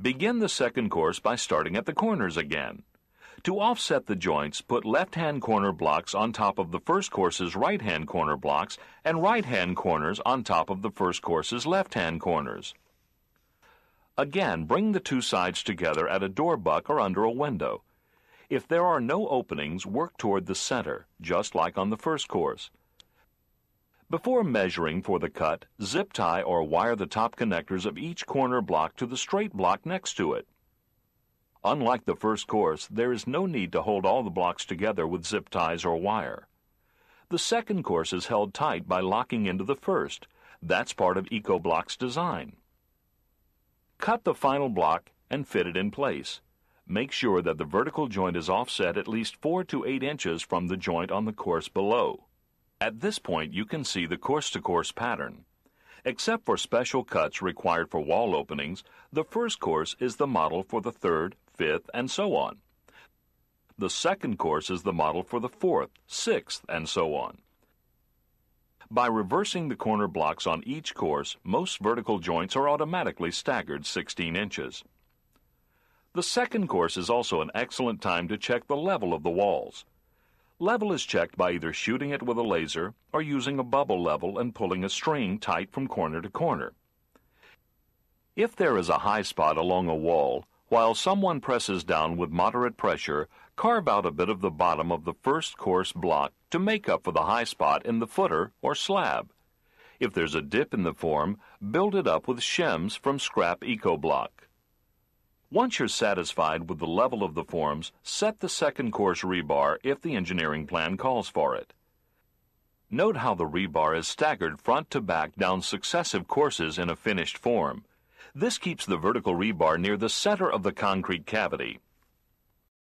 Begin the second course by starting at the corners again. To offset the joints, put left-hand corner blocks on top of the first course's right-hand corner blocks and right-hand corners on top of the first course's left-hand corners. Again, bring the two sides together at a door buck or under a window. If there are no openings, work toward the center, just like on the first course. Before measuring for the cut, zip tie or wire the top connectors of each corner block to the straight block next to it. Unlike the first course, there is no need to hold all the blocks together with zip ties or wire. The second course is held tight by locking into the first. That's part of EcoBlock's design. Cut the final block and fit it in place. Make sure that the vertical joint is offset at least 4 to 8 inches from the joint on the course below. At this point you can see the course-to-course pattern. Except for special cuts required for wall openings, the first course is the model for the third, fifth, and so on. The second course is the model for the fourth, sixth, and so on. By reversing the corner blocks on each course, most vertical joints are automatically staggered 16 inches. The second course is also an excellent time to check the level of the walls. Level is checked by either shooting it with a laser or using a bubble level and pulling a string tight from corner to corner. If there is a high spot along a wall, while someone presses down with moderate pressure, carve out a bit of the bottom of the first course block to make up for the high spot in the footer or slab. If there's a dip in the form, build it up with shims from scrap EcoBlock. Once you're satisfied with the level of the forms, set the second course rebar if the engineering plan calls for it. Note how the rebar is staggered front to back down successive courses in a finished form. This keeps the vertical rebar near the center of the concrete cavity.